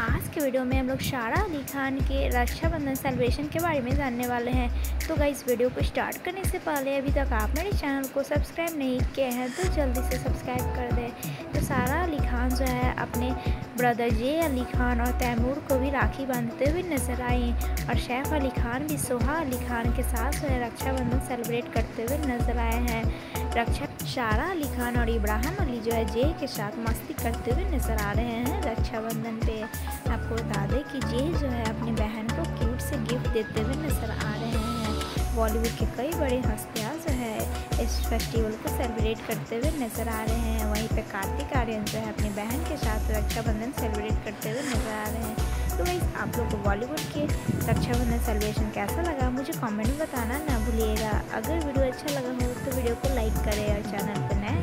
आज के वीडियो में हम लोग शारा अली खान के रक्षाबंधन सेलिब्रेशन के बारे में जानने वाले हैं। तो गाइस वीडियो को स्टार्ट करने से पहले अभी तक आप मेरे चैनल को सब्सक्राइब नहीं किए हैं तो जल्दी से सब्सक्राइब कर दें। तो सारा अली खान जो है, अपने ब्रदर जे अली खान और तैमूर को भी राखी बांधते हुए नज़र आई और शेफ अली खान भी, सोहा अली खान के साथ जो है, रक्षाबंधन सेलिब्रेट करते हुए नज़र आए हैं। रक्षा शारा अली खान और इब्राहिम अली जो है जे के साथ मस्ती करते हुए नज़र आ रहे हैं रक्षाबंधन पे। आपको बता दें कि जे जो है अपनी बहन को क्यूट से गिफ्ट देते हुए नज़र आ रहे हैं। बॉलीवुड के कई बड़े हस्तियाँ जो है इस फेस्टिवल को सेलिब्रेट करते हुए नज़र आ रहे हैं। वहीं पे कार्तिक आर्यन जो है अपनी बहन के साथ रक्षाबंधन सेलिब्रेट करते हुए नज़र आ रहे हैं। तो वही आप लोग को बॉलीवुड के रक्षाबंधन सेलिब्रेशन कैसा लगा? मुझे कमेंट में बताना ना भूलिएगा। अगर वीडियो अच्छा लगा हो वीडियो को लाइक करें और चैनल पर नए